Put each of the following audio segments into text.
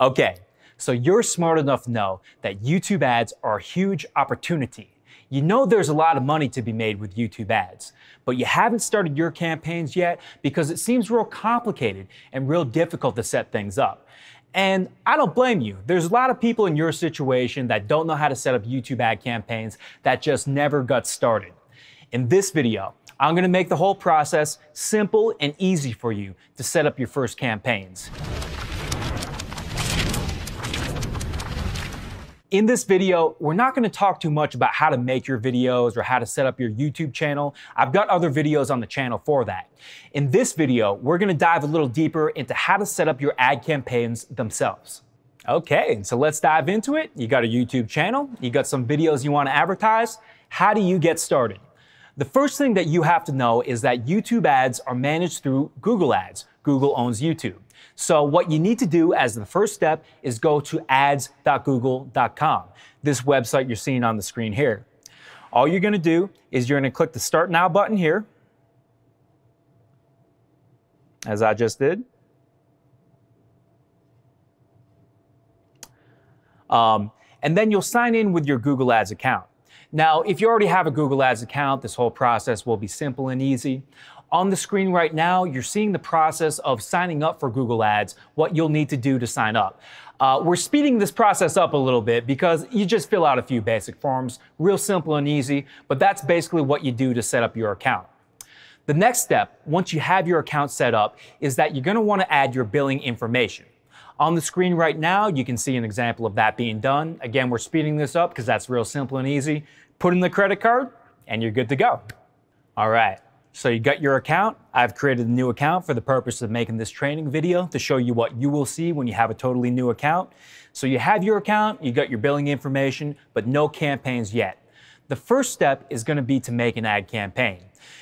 Okay, so you're smart enough to know that YouTube ads are a huge opportunity. You know there's a lot of money to be made with YouTube ads, but you haven't started your campaigns yet because it seems real complicated and real difficult to set things up. And I don't blame you. There's a lot of people in your situation that don't know how to set up YouTube ad campaigns that just never got started. In this video, I'm gonna make the whole process simple and easy for you to set up your first campaigns. In this video, we're not gonna talk too much about how to make your videos or how to set up your YouTube channel. I've got other videos on the channel for that. In this video, we're gonna dive a little deeper into how to set up your ad campaigns themselves. Okay, so let's dive into it. You got a YouTube channel, you got some videos you wanna advertise. How do you get started? The first thing that you have to know is that YouTube ads are managed through Google Ads. Google owns YouTube. So what you need to do as the first step is go to ads.google.com, this website you're seeing on the screen here. All you're going to do is you're going to click the Start Now button here, as I just did. Um, and then you'll sign in with your Google Ads account. Now, if you already have a Google Ads account, this whole process will be simple and easy. On the screen right now, you're seeing the process of signing up for Google Ads, what you'll need to do to sign up. Uh, we're speeding this process up a little bit because you just fill out a few basic forms, real simple and easy, but that's basically what you do to set up your account. The next step, once you have your account set up, is that you're going to want to add your billing information. On the screen right now, you can see an example of that being done. Again, we're speeding this up because that's real simple and easy. Put in the credit card, and you're good to go. All right. So you got your account. I've created a new account for the purpose of making this training video to show you what you will see when you have a totally new account. So you have your account, you got your billing information, but no campaigns yet. The first step is going to be to make an ad campaign.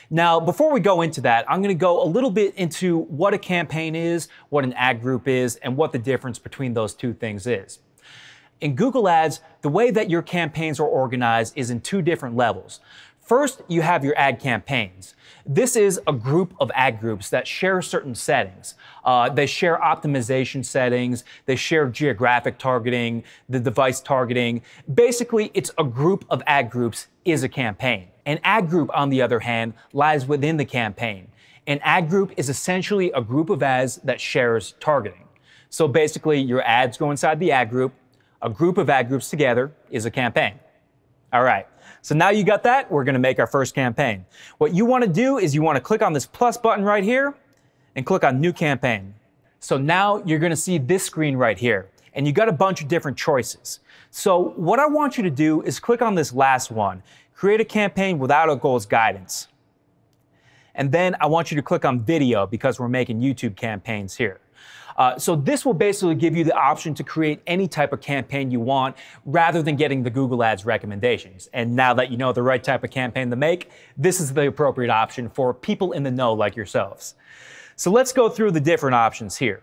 Now, before we go into that, I'm going to go a little bit into what a campaign is, what an ad group is, and what the difference between those two things is. In Google Ads, the way that your campaigns are organized is in two different levels. First, you have your ad campaigns. This is a group of ad groups that share certain settings. Uh, they share optimization settings, they share geographic targeting, the device targeting. Basically, it's a group of ad groups is a campaign. An ad group, on the other hand, lies within the campaign. An ad group is essentially a group of ads that shares targeting. So basically, your ads go inside the ad group, a group of ad groups together is a campaign. All right. So now you got that, we're going to make our first campaign. What you want to do is you want to click on this plus button right here and click on new campaign. So now you're going to see this screen right here and you got a bunch of different choices. So what I want you to do is click on this last one, create a campaign without a goals guidance. And then I want you to click on video because we're making YouTube campaigns here. Uh, so this will basically give you the option to create any type of campaign you want rather than getting the Google Ads recommendations. And now that you know the right type of campaign to make, this is the appropriate option for people in the know like yourselves. So let's go through the different options here.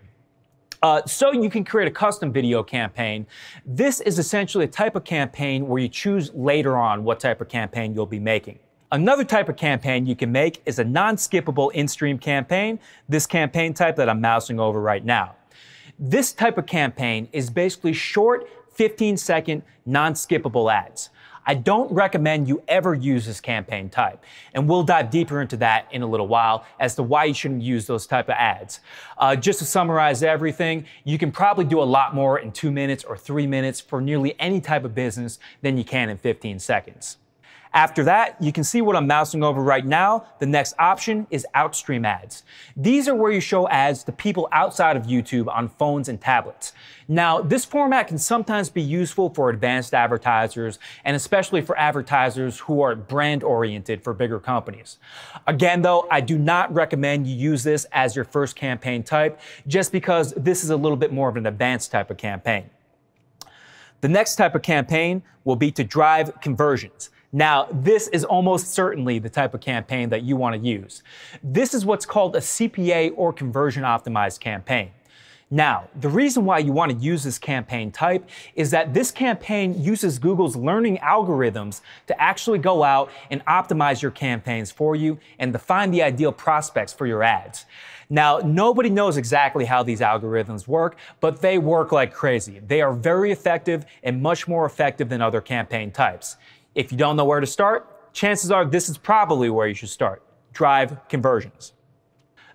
Uh, so you can create a custom video campaign. This is essentially a type of campaign where you choose later on what type of campaign you'll be making. Another type of campaign you can make is a non-skippable in-stream campaign, this campaign type that I'm mousing over right now. This type of campaign is basically short, 15 second, non-skippable ads. I don't recommend you ever use this campaign type. And we'll dive deeper into that in a little while as to why you shouldn't use those type of ads. Uh, just to summarize everything, you can probably do a lot more in two minutes or three minutes for nearly any type of business than you can in 15 seconds. After that, you can see what I'm mousing over right now. The next option is Outstream ads. These are where you show ads to people outside of YouTube on phones and tablets. Now, this format can sometimes be useful for advanced advertisers and especially for advertisers who are brand oriented for bigger companies. Again, though, I do not recommend you use this as your first campaign type just because this is a little bit more of an advanced type of campaign. The next type of campaign will be to drive conversions. Now, this is almost certainly the type of campaign that you want to use. This is what's called a CPA or conversion optimized campaign. Now, the reason why you want to use this campaign type is that this campaign uses Google's learning algorithms to actually go out and optimize your campaigns for you and to find the ideal prospects for your ads. Now, nobody knows exactly how these algorithms work, but they work like crazy. They are very effective and much more effective than other campaign types. If you don't know where to start, chances are this is probably where you should start. Drive conversions.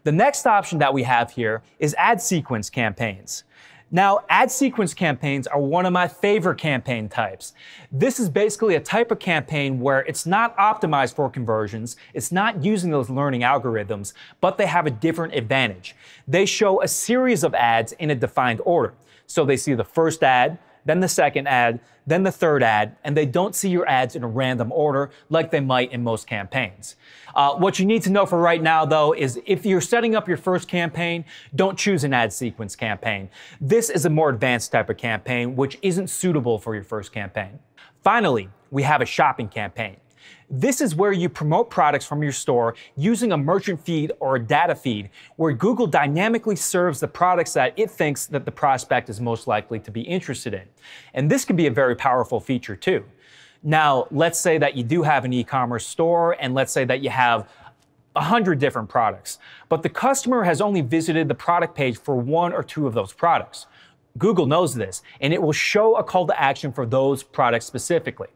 The next option that we have here is ad sequence campaigns. Now, ad sequence campaigns are one of my favorite campaign types. This is basically a type of campaign where it's not optimized for conversions, it's not using those learning algorithms, but they have a different advantage. They show a series of ads in a defined order. So they see the first ad, then the second ad, then the third ad, and they don't see your ads in a random order like they might in most campaigns. Uh, what you need to know for right now, though, is if you're setting up your first campaign, don't choose an ad sequence campaign. This is a more advanced type of campaign, which isn't suitable for your first campaign. Finally, we have a shopping campaign. This is where you promote products from your store using a merchant feed or a data feed where Google dynamically serves the products that it thinks that the prospect is most likely to be interested in. And this can be a very powerful feature too. Now, let's say that you do have an e-commerce store and let's say that you have a hundred different products, but the customer has only visited the product page for one or two of those products. Google knows this, and it will show a call to action for those products specifically.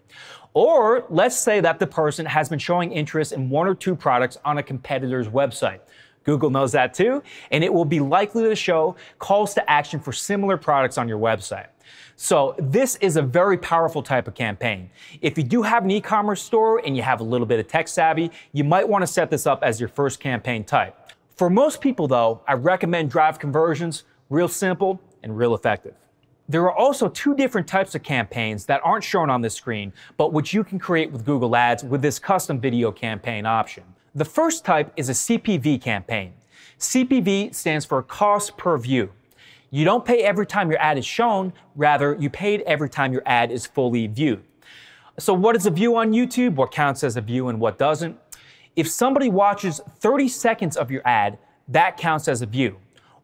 Or let's say that the person has been showing interest in one or two products on a competitor's website. Google knows that too, and it will be likely to show calls to action for similar products on your website. So this is a very powerful type of campaign. If you do have an e-commerce store and you have a little bit of tech savvy, you might want to set this up as your first campaign type. For most people though, I recommend drive conversions, real simple and real effective. There are also two different types of campaigns that aren't shown on this screen, but which you can create with Google Ads with this custom video campaign option. The first type is a CPV campaign. CPV stands for cost per view. You don't pay every time your ad is shown, rather, you paid every time your ad is fully viewed. So, what is a view on YouTube? What counts as a view and what doesn't? If somebody watches 30 seconds of your ad, that counts as a view.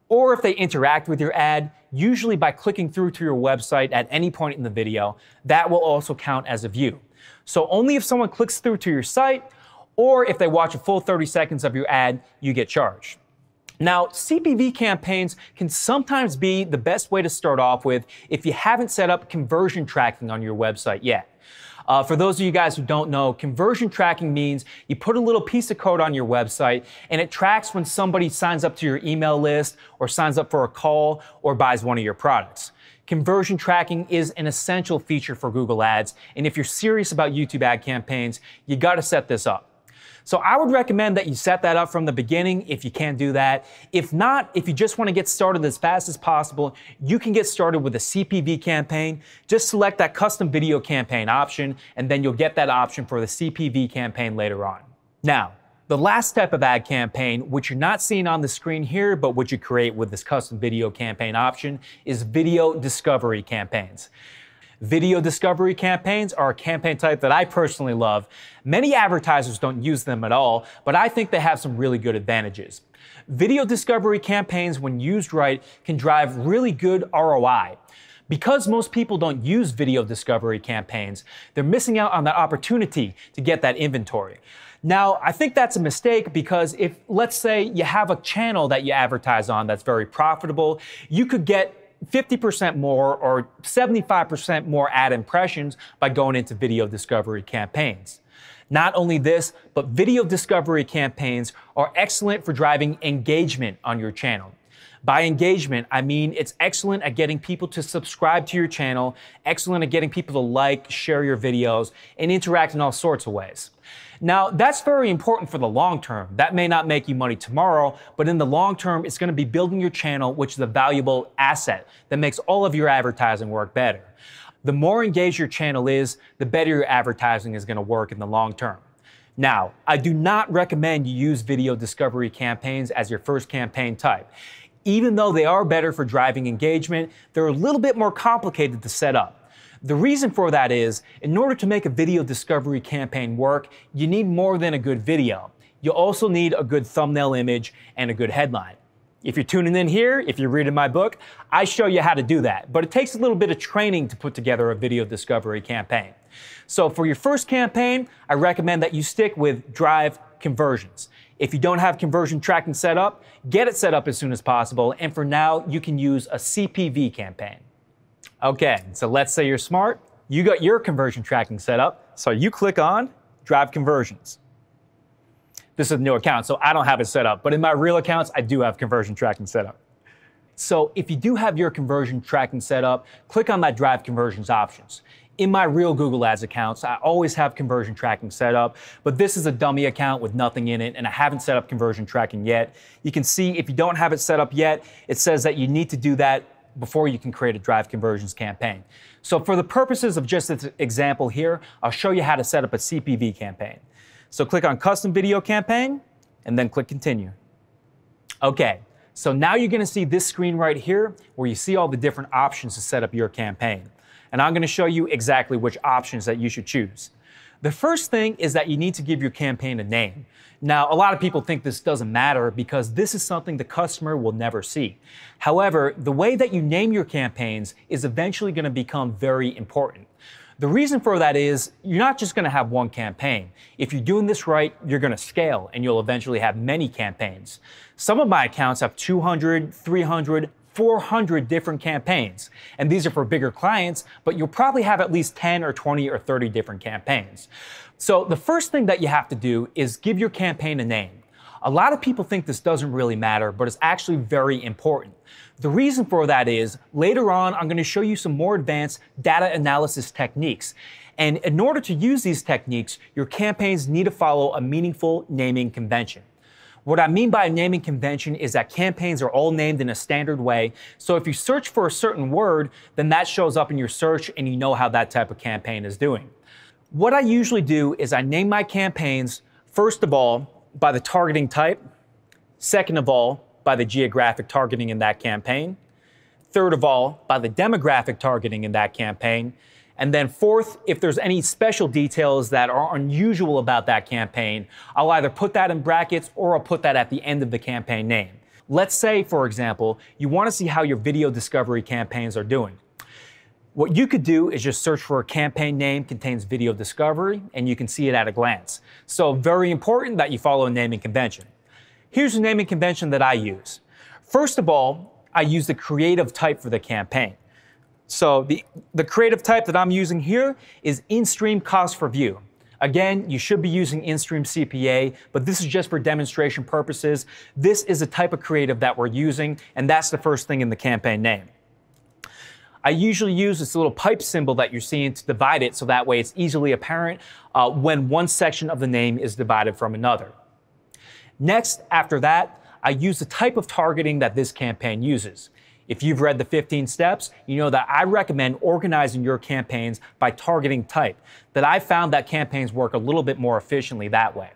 Or if they interact with your ad, usually by clicking through to your website at any point in the video, that will also count as a view. So only if someone clicks through to your site or if they watch a full 30 seconds of your ad, you get charged. Now, CPV campaigns can sometimes be the best way to start off with if you haven't set up conversion tracking on your website yet. Uh, for those of you guys who don't know, conversion tracking means you put a little piece of code on your website and it tracks when somebody signs up to your email list or signs up for a call or buys one of your products. Conversion tracking is an essential feature for Google Ads. And if you're serious about YouTube ad campaigns, you got to set this up. So I would recommend that you set that up from the beginning if you can't do that. If not, if you just want to get started as fast as possible, you can get started with a CPV campaign. Just select that custom video campaign option, and then you'll get that option for the CPV campaign later on. Now, the last step of ad campaign, which you're not seeing on the screen here, but which you create with this custom video campaign option, is video discovery campaigns. Video discovery campaigns are a campaign type that I personally love. Many advertisers don't use them at all, but I think they have some really good advantages. Video discovery campaigns, when used right, can drive really good ROI. Because most people don't use video discovery campaigns, they're missing out on that opportunity to get that inventory. Now, I think that's a mistake because if, let's say, you have a channel that you advertise on that's very profitable, you could get 50% more or 75% more ad impressions by going into video discovery campaigns. Not only this, but video discovery campaigns are excellent for driving engagement on your channel. By engagement, I mean it's excellent at getting people to subscribe to your channel, excellent at getting people to like, share your videos, and interact in all sorts of ways. Now, that's very important for the long term. That may not make you money tomorrow, but in the long term, it's going to be building your channel, which is a valuable asset that makes all of your advertising work better. The more engaged your channel is, the better your advertising is going to work in the long term. Now, I do not recommend you use video discovery campaigns as your first campaign type. Even though they are better for driving engagement, they're a little bit more complicated to set up. The reason for that is, in order to make a video discovery campaign work, you need more than a good video. You also need a good thumbnail image and a good headline. If you're tuning in here, if you're reading my book, I show you how to do that. But it takes a little bit of training to put together a video discovery campaign. So for your first campaign, I recommend that you stick with Drive Conversions. If you don't have conversion tracking set up, get it set up as soon as possible. And for now, you can use a CPV campaign. Okay, so let's say you're smart. You got your conversion tracking set up. So you click on Drive Conversions. This is a new account, so I don't have it set up. But in my real accounts, I do have conversion tracking set up. So if you do have your conversion tracking set up, click on that Drive Conversions options in my real Google Ads accounts, I always have conversion tracking set up, but this is a dummy account with nothing in it, and I haven't set up conversion tracking yet. You can see if you don't have it set up yet, it says that you need to do that before you can create a drive conversions campaign. So for the purposes of just this example here, I'll show you how to set up a CPV campaign. So click on custom video campaign and then click continue. Okay, so now you're gonna see this screen right here where you see all the different options to set up your campaign and I'm going to show you exactly which options that you should choose. The first thing is that you need to give your campaign a name. Now, a lot of people think this doesn't matter because this is something the customer will never see. However, the way that you name your campaigns is eventually going to become very important. The reason for that is you're not just going to have one campaign. If you're doing this right, you're going to scale and you'll eventually have many campaigns. Some of my accounts have 200, 300, 400 different campaigns. And these are for bigger clients, but you'll probably have at least 10 or 20 or 30 different campaigns. So the first thing that you have to do is give your campaign a name. A lot of people think this doesn't really matter, but it's actually very important. The reason for that is later on, I'm going to show you some more advanced data analysis techniques. And in order to use these techniques, your campaigns need to follow a meaningful naming convention. What I mean by a naming convention is that campaigns are all named in a standard way. So if you search for a certain word, then that shows up in your search and you know how that type of campaign is doing. What I usually do is I name my campaigns, first of all, by the targeting type, second of all, by the geographic targeting in that campaign, third of all, by the demographic targeting in that campaign, and then fourth, if there's any special details that are unusual about that campaign, I'll either put that in brackets or I'll put that at the end of the campaign name. Let's say, for example, you want to see how your video discovery campaigns are doing. What you could do is just search for a campaign name contains video discovery and you can see it at a glance. So very important that you follow a naming convention. Here's a naming convention that I use. First of all, I use the creative type for the campaign. So the, the creative type that I'm using here is in-stream cost for view. Again, you should be using in-stream CPA, but this is just for demonstration purposes. This is a type of creative that we're using, and that's the first thing in the campaign name. I usually use this little pipe symbol that you're seeing to divide it so that way it's easily apparent uh, when one section of the name is divided from another. Next, after that, I use the type of targeting that this campaign uses. If you've read the 15 steps, you know that I recommend organizing your campaigns by targeting type, that I found that campaigns work a little bit more efficiently that way.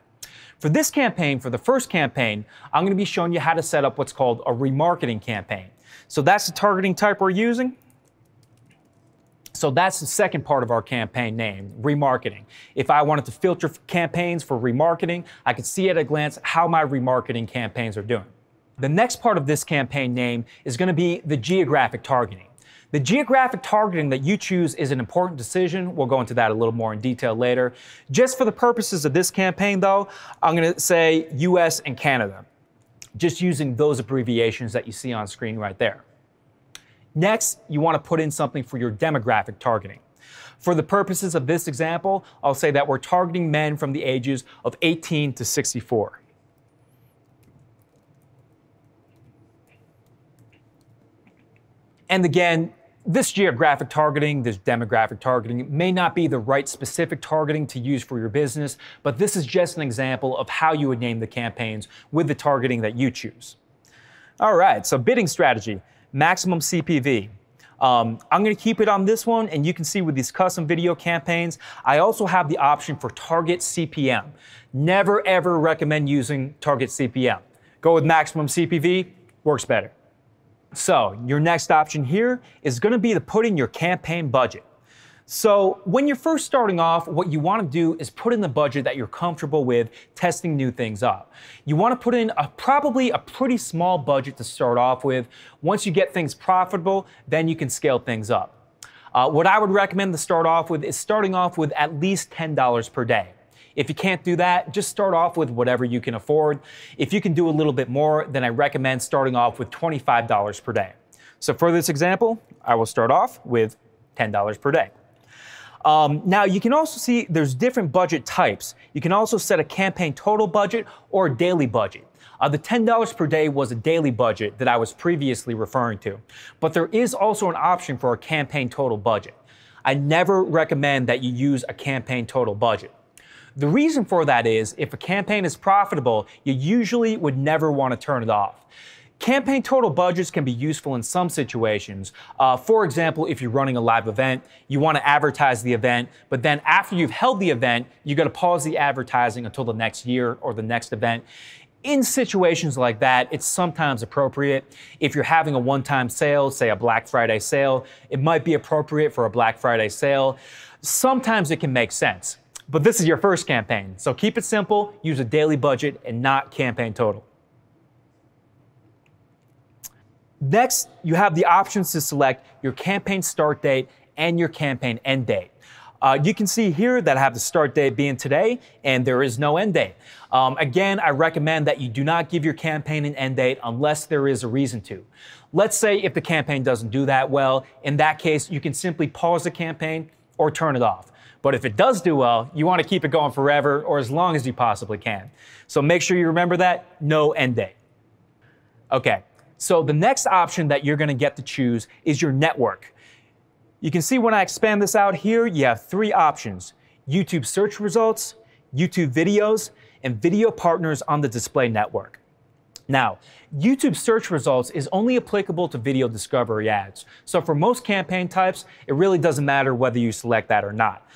For this campaign, for the first campaign, I'm going to be showing you how to set up what's called a remarketing campaign. So that's the targeting type we're using. So that's the second part of our campaign name, remarketing. If I wanted to filter campaigns for remarketing, I could see at a glance how my remarketing campaigns are doing. The next part of this campaign name is going to be the geographic targeting. The geographic targeting that you choose is an important decision. We'll go into that a little more in detail later. Just for the purposes of this campaign, though, I'm going to say US and Canada, just using those abbreviations that you see on screen right there. Next, you want to put in something for your demographic targeting. For the purposes of this example, I'll say that we're targeting men from the ages of 18 to 64. And again, this geographic targeting, this demographic targeting may not be the right specific targeting to use for your business, but this is just an example of how you would name the campaigns with the targeting that you choose. All right, so bidding strategy, maximum CPV. Um, I'm going to keep it on this one, and you can see with these custom video campaigns, I also have the option for target CPM. Never ever recommend using target CPM. Go with maximum CPV, works better. So your next option here is going to be to put in your campaign budget. So, when you're first starting off, what you want to do is put in the budget that you're comfortable with testing new things up. You want to put in a, probably a pretty small budget to start off with. Once you get things profitable, then you can scale things up. Uh, what I would recommend to start off with is starting off with at least $10 per day. If you can't do that, just start off with whatever you can afford. If you can do a little bit more, then I recommend starting off with $25 per day. So for this example, I will start off with $10 per day. Um, now, you can also see there's different budget types. You can also set a campaign total budget or a daily budget. Uh, the $10 per day was a daily budget that I was previously referring to, but there is also an option for a campaign total budget. I never recommend that you use a campaign total budget. The reason for that is if a campaign is profitable, you usually would never want to turn it off. Campaign total budgets can be useful in some situations. Uh, for example, if you're running a live event, you want to advertise the event, but then after you've held the event, you got to pause the advertising until the next year or the next event. In situations like that, it's sometimes appropriate. If you're having a one time sale, say a Black Friday sale, it might be appropriate for a Black Friday sale. Sometimes it can make sense. But this is your first campaign, so keep it simple, use a daily budget and not campaign total. Next, you have the options to select your campaign start date and your campaign end date. Uh, you can see here that I have the start date being today and there is no end date. Um, again, I recommend that you do not give your campaign an end date unless there is a reason to. Let's say if the campaign doesn't do that well, in that case, you can simply pause the campaign or turn it off. But if it does do well, you want to keep it going forever or as long as you possibly can. So make sure you remember that, no end date. Okay, so the next option that you're going to get to choose is your network. You can see when I expand this out here, you have three options. YouTube search results, YouTube videos, and video partners on the display network. Now, YouTube search results is only applicable to video discovery ads. So for most campaign types, it really doesn't matter whether you select that or not.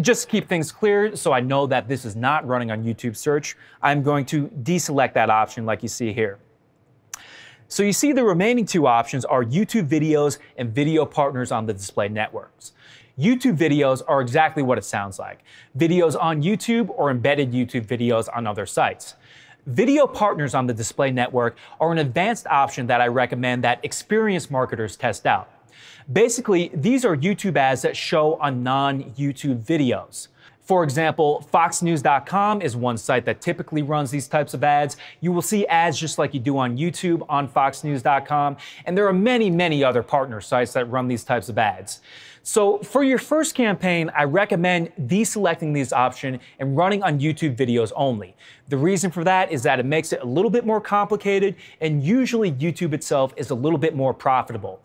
Just to keep things clear, so I know that this is not running on YouTube search, I'm going to deselect that option like you see here. So you see the remaining two options are YouTube videos and video partners on the display networks. YouTube videos are exactly what it sounds like. Videos on YouTube or embedded YouTube videos on other sites. Video partners on the display network are an advanced option that I recommend that experienced marketers test out. Basically, these are YouTube ads that show on non-YouTube videos. For example, FoxNews.com is one site that typically runs these types of ads. You will see ads just like you do on YouTube on FoxNews.com, and there are many, many other partner sites that run these types of ads. So for your first campaign, I recommend deselecting these options and running on YouTube videos only. The reason for that is that it makes it a little bit more complicated, and usually YouTube itself is a little bit more profitable.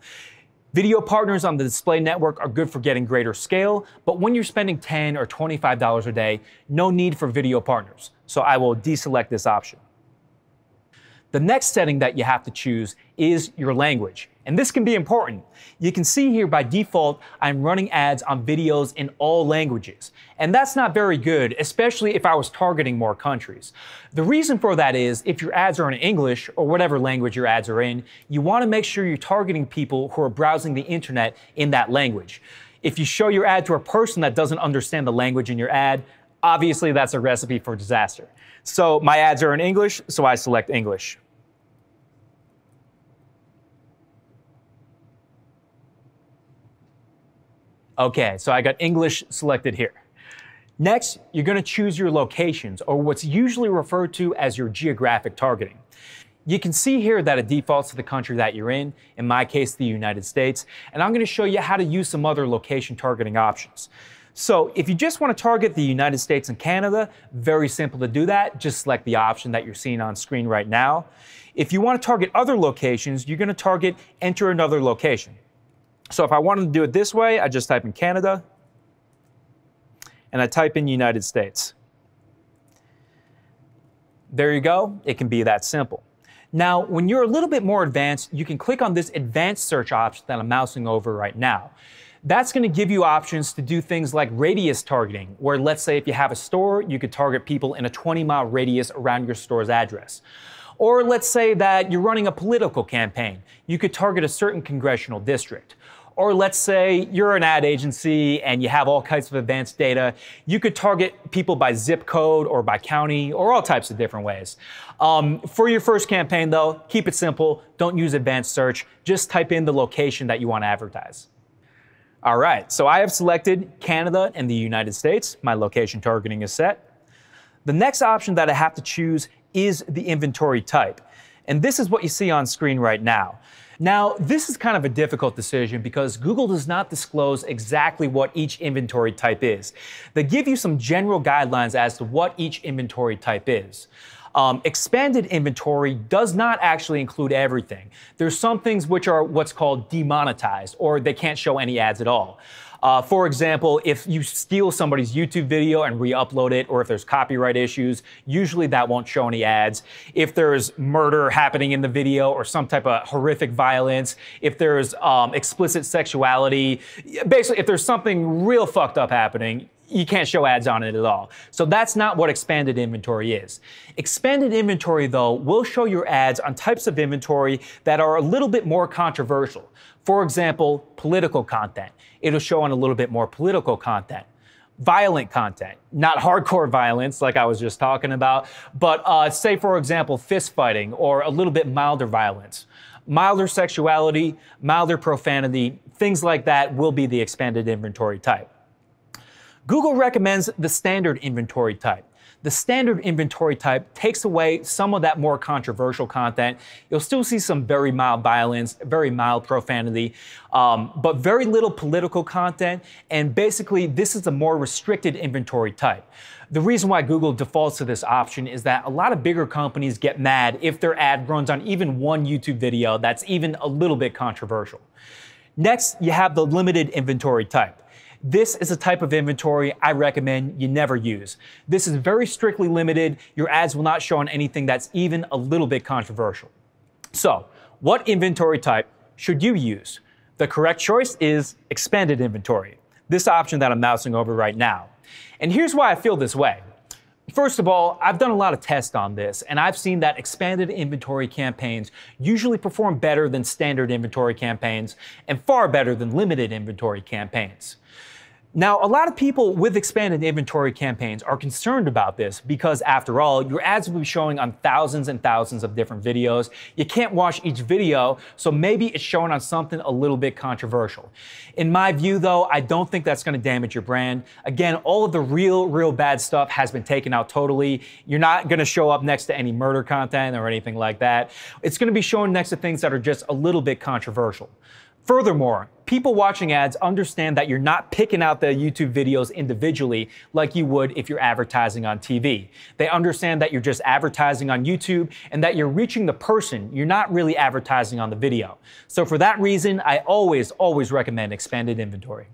Video partners on the display network are good for getting greater scale, but when you're spending 10 or $25 a day, no need for video partners. So I will deselect this option. The next setting that you have to choose is your language. And this can be important. You can see here by default, I'm running ads on videos in all languages. And that's not very good, especially if I was targeting more countries. The reason for that is if your ads are in English or whatever language your ads are in, you want to make sure you're targeting people who are browsing the internet in that language. If you show your ad to a person that doesn't understand the language in your ad, obviously that's a recipe for disaster. So my ads are in English, so I select English. Okay, so I got English selected here. Next, you're going to choose your locations, or what's usually referred to as your geographic targeting. You can see here that it defaults to the country that you're in, in my case, the United States, and I'm going to show you how to use some other location targeting options. So if you just want to target the United States and Canada, very simple to do that. Just select the option that you're seeing on screen right now. If you want to target other locations, you're going to target enter another location. So if I wanted to do it this way, I just type in Canada and I type in United States. There you go. It can be that simple. Now, when you're a little bit more advanced, you can click on this advanced search option that I'm mousing over right now. That's going to give you options to do things like radius targeting, where let's say if you have a store, you could target people in a 20 mile radius around your store's address. Or let's say that you're running a political campaign. You could target a certain congressional district. Or let's say you're an ad agency and you have all kinds of advanced data. You could target people by zip code or by county or all types of different ways. Um, for your first campaign, though, keep it simple. Don't use advanced search. Just type in the location that you want to advertise. All right, so I have selected Canada and the United States. My location targeting is set. The next option that I have to choose is the inventory type. And this is what you see on screen right now. Now, this is kind of a difficult decision because Google does not disclose exactly what each inventory type is. They give you some general guidelines as to what each inventory type is. Um, expanded inventory does not actually include everything. There's some things which are what's called demonetized, or they can't show any ads at all. Uh, for example, if you steal somebody's YouTube video and re-upload it, or if there's copyright issues, usually that won't show any ads. If there's murder happening in the video or some type of horrific violence, if there's um, explicit sexuality, basically, if there's something real fucked up happening, you can't show ads on it at all. So that's not what expanded inventory is. Expanded inventory, though, will show your ads on types of inventory that are a little bit more controversial. For example, political content. It'll show on a little bit more political content. Violent content, not hardcore violence like I was just talking about, but uh, say, for example, fist fighting or a little bit milder violence. Milder sexuality, milder profanity, things like that will be the expanded inventory type. Google recommends the standard inventory type. The standard inventory type takes away some of that more controversial content. You'll still see some very mild violence, very mild profanity, um, but very little political content. And basically, this is a more restricted inventory type. The reason why Google defaults to this option is that a lot of bigger companies get mad if their ad runs on even one YouTube video that's even a little bit controversial. Next, you have the limited inventory type. This is a type of inventory I recommend you never use. This is very strictly limited. Your ads will not show on anything that's even a little bit controversial. So, what inventory type should you use? The correct choice is expanded inventory, this option that I'm mousing over right now. And here's why I feel this way. First of all, I've done a lot of tests on this, and I've seen that expanded inventory campaigns usually perform better than standard inventory campaigns and far better than limited inventory campaigns. Now, a lot of people with expanded inventory campaigns are concerned about this because, after all, your ads will be showing on thousands and thousands of different videos. You can't watch each video, so maybe it's showing on something a little bit controversial. In my view, though, I don't think that's going to damage your brand. Again, all of the real, real bad stuff has been taken out totally. You're not going to show up next to any murder content or anything like that. It's going to be shown next to things that are just a little bit controversial. Furthermore, people watching ads understand that you're not picking out the YouTube videos individually like you would if you're advertising on TV. They understand that you're just advertising on YouTube and that you're reaching the person. You're not really advertising on the video. So for that reason, I always, always recommend expanded inventory.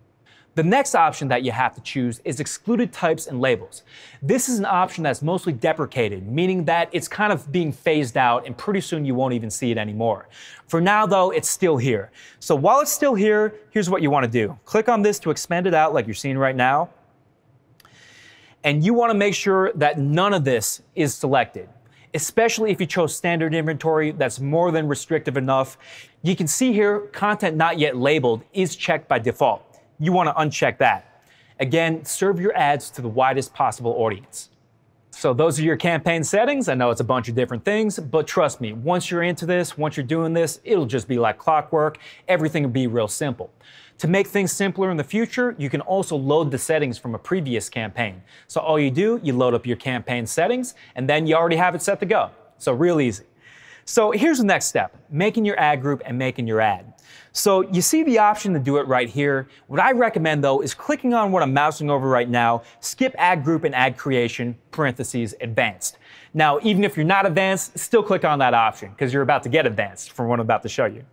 The next option that you have to choose is excluded types and labels. This is an option that's mostly deprecated, meaning that it's kind of being phased out and pretty soon you won't even see it anymore. For now though, it's still here. So while it's still here, here's what you want to do. Click on this to expand it out like you're seeing right now. And you want to make sure that none of this is selected especially if you chose standard inventory that's more than restrictive enough. You can see here, content not yet labeled is checked by default you want to uncheck that. Again, serve your ads to the widest possible audience. So those are your campaign settings. I know it's a bunch of different things, but trust me, once you're into this, once you're doing this, it'll just be like clockwork. Everything will be real simple. To make things simpler in the future, you can also load the settings from a previous campaign. So all you do, you load up your campaign settings, and then you already have it set to go. So real easy. So here's the next step, making your ad group and making your ad. So you see the option to do it right here. What I recommend though is clicking on what I'm mousing over right now, skip ad group and ad creation, parentheses, advanced. Now, even if you're not advanced, still click on that option because you're about to get advanced from what I'm about to show you.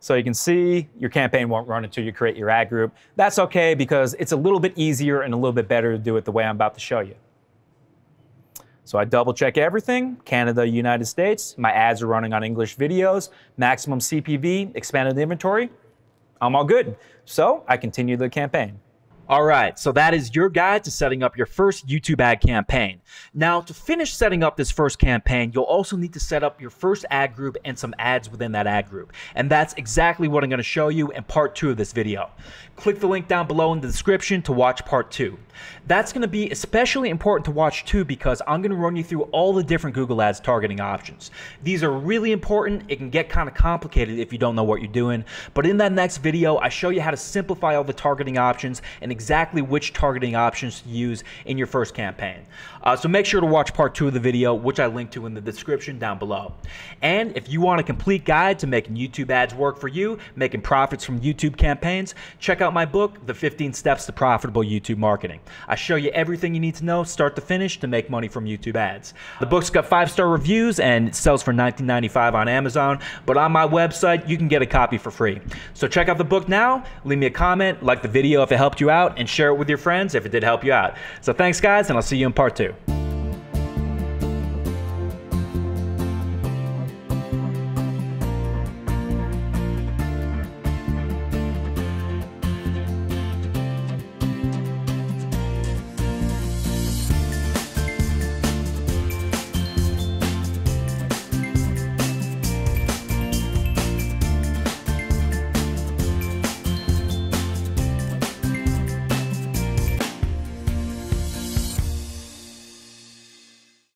So you can see your campaign won't run until you create your ad group. That's okay because it's a little bit easier and a little bit better to do it the way I'm about to show you. So I double check everything, Canada, United States. My ads are running on English videos, maximum CPV, expanded inventory. I'm all good. So I continue the campaign. All right, so that is your guide to setting up your first YouTube ad campaign. Now, to finish setting up this first campaign, you'll also need to set up your first ad group and some ads within that ad group. And that's exactly what I'm going to show you in part two of this video. Click the link down below in the description to watch part two. That's going to be especially important to watch too because I'm going to run you through all the different Google Ads targeting options. These are really important. It can get kind of complicated if you don't know what you're doing. But in that next video, I show you how to simplify all the targeting options and exactly which targeting options to use in your first campaign. Uh, so make sure to watch part two of the video, which I link to in the description down below. And if you want a complete guide to making YouTube ads work for you, making profits from YouTube campaigns, check out my book, The 15 Steps to Profitable YouTube Marketing. I show you everything you need to know, start to finish, to make money from YouTube ads. The book's got five-star reviews and it sells for $19.95 on Amazon, but on my website, you can get a copy for free. So check out the book now, leave me a comment, like the video if it helped you out, and share it with your friends if it did help you out. So thanks guys, and I'll see you in part two.